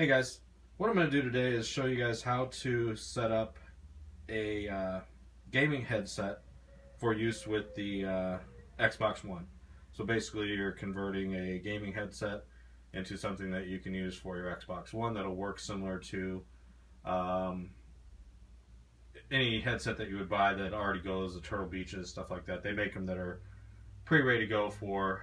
Hey guys, what I'm going to do today is show you guys how to set up a uh, gaming headset for use with the uh, Xbox One. So basically you're converting a gaming headset into something that you can use for your Xbox One that'll work similar to um, any headset that you would buy that already goes, the Turtle Beaches, stuff like that. They make them that are pre-ready to go for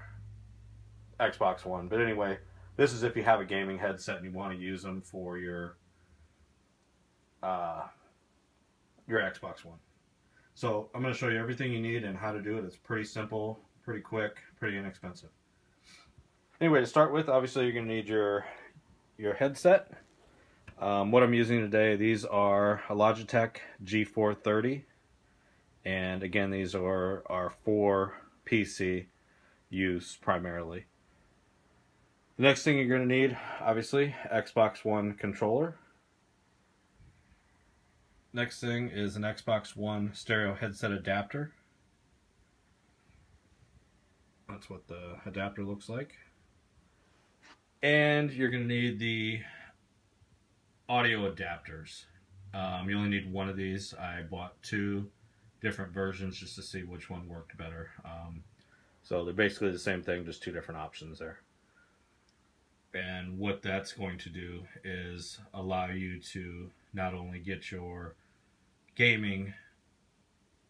Xbox One. But anyway, this is if you have a gaming headset and you want to use them for your uh, your Xbox One. So I'm going to show you everything you need and how to do it. It's pretty simple, pretty quick, pretty inexpensive. Anyway, to start with, obviously you're going to need your your headset. Um, what I'm using today, these are a Logitech G430. And again, these are, are for PC use primarily. The next thing you're going to need, obviously, Xbox One controller. Next thing is an Xbox One stereo headset adapter. That's what the adapter looks like. And you're going to need the audio adapters. Um, you only need one of these. I bought two different versions just to see which one worked better. Um, so they're basically the same thing, just two different options there. And what that's going to do is allow you to not only get your gaming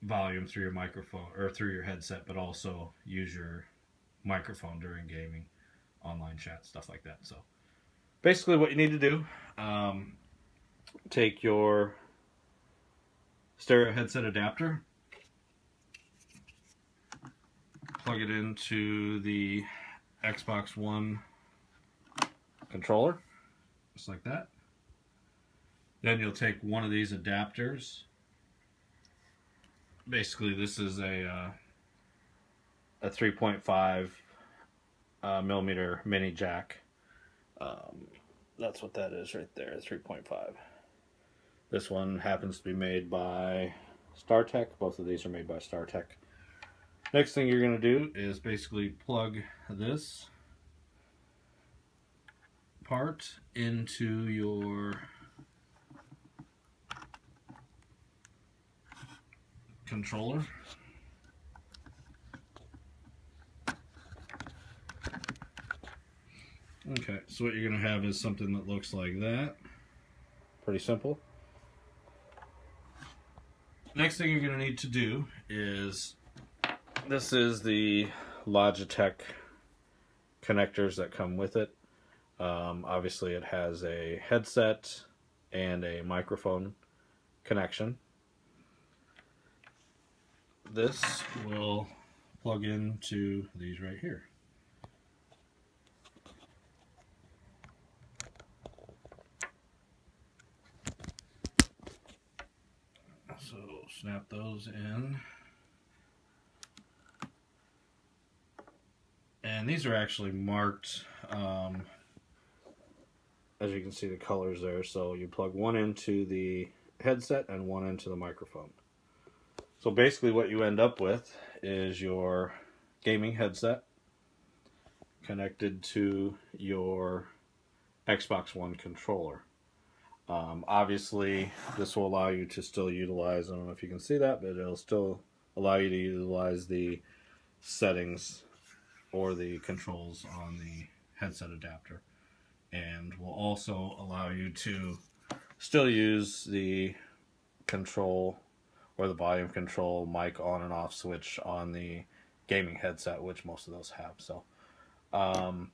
volume through your microphone or through your headset, but also use your microphone during gaming, online chat, stuff like that. So basically, what you need to do, um, take your stereo headset adapter, plug it into the Xbox One controller, just like that. Then you'll take one of these adapters. Basically, this is a uh, a 3.5 uh, millimeter mini jack. Um, that's what that is right there, 3.5. This one happens to be made by StarTech. Both of these are made by StarTech. Next thing you're going to do is basically plug this part into your controller. Okay, so what you're going to have is something that looks like that. Pretty simple. Next thing you're going to need to do is, this is the Logitech connectors that come with it. Um, obviously it has a headset and a microphone connection. This will plug into these right here. So snap those in. And these are actually marked, um, as you can see the colors there. So you plug one into the headset and one into the microphone. So basically what you end up with is your gaming headset connected to your Xbox One controller. Um, obviously, this will allow you to still utilize, I don't know if you can see that, but it'll still allow you to utilize the settings or the controls on the headset adapter. And will also allow you to still use the control or the volume control mic on and off switch on the gaming headset, which most of those have. So, um,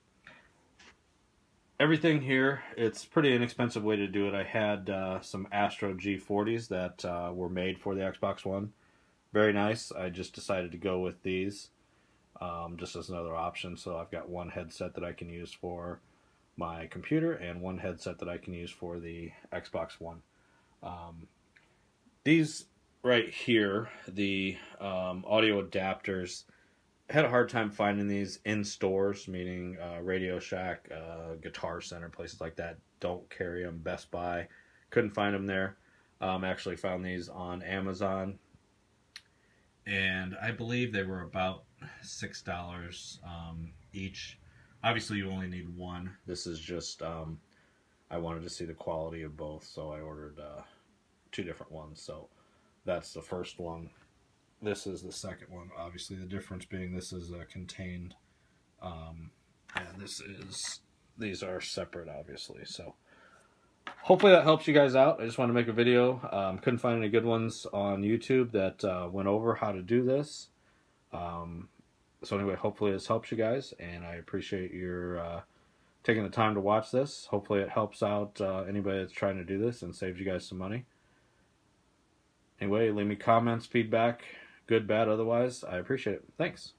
everything here, it's pretty inexpensive way to do it. I had uh, some Astro A40s that uh, were made for the Xbox One. Very nice. I just decided to go with these um, just as another option. So I've got one headset that I can use for my computer and one headset that I can use for the Xbox One. Um, these right here, the um, audio adapters, had a hard time finding these in stores, meaning uh, Radio Shack, uh, Guitar Center, places like that. Don't carry them. Best Buy, couldn't find them there. Um, actually found these on Amazon, and I believe they were about six dollars um, each. Obviously, you only need one. This is just um, I wanted to see the quality of both, so I ordered uh, two different ones. So that's the first one. This is the second one. Obviously, the difference being this is uh, contained, um, and this is these are separate, obviously. So hopefully that helps you guys out. I just wanted to make a video. Um, couldn't find any good ones on YouTube that uh, went over how to do this. Um, so anyway, hopefully this helps you guys, and I appreciate your uh, taking the time to watch this. Hopefully it helps out uh, anybody that's trying to do this and saves you guys some money. Anyway, leave me comments, feedback, good, bad, otherwise. I appreciate it. Thanks.